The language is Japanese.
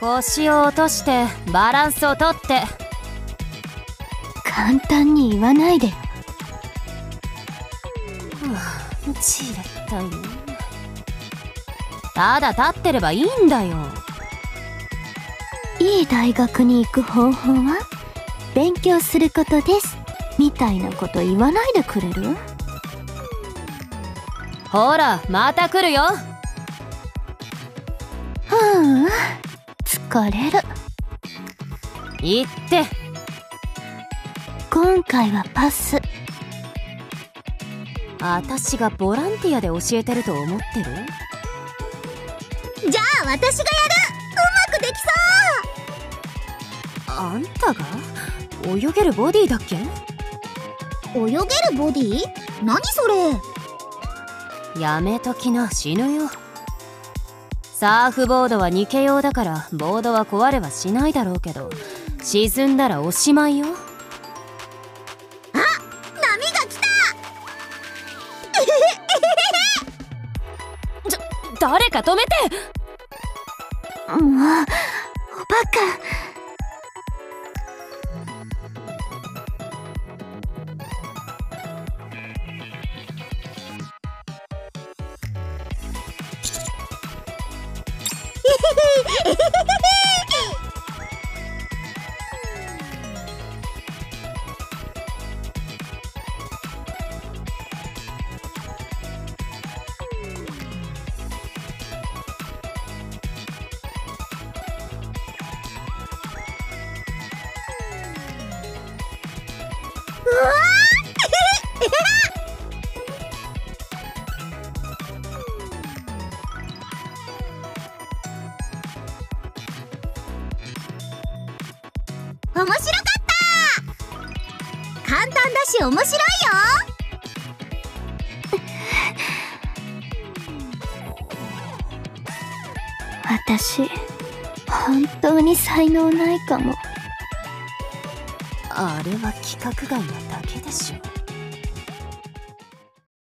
腰を落としてバランスをとって。簡単に言わないで。よはあちれったいねただ立ってればいいんだよ。いい大学に行く方法は勉強することです。みたいなこと言わないでくれる？ほらまた来るよ。ふう疲れる。行って。今回はパス。私がボランティアで教えてると思ってる？じゃあ私がやる。うまくできあんたが？泳げるボディだっけ？そう泳げるボディ？何それ？やめときな。死ぬよサーフボードはニケ用だからボードは壊れはしないだろうけど沈んだらおしまいよ。波が来た！誰か止めて！もうおバカうわ面白かった。簡単だし面白いよ。私本当に才能ないかも。あれは規格外なだけでしょ。